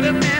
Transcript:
better man.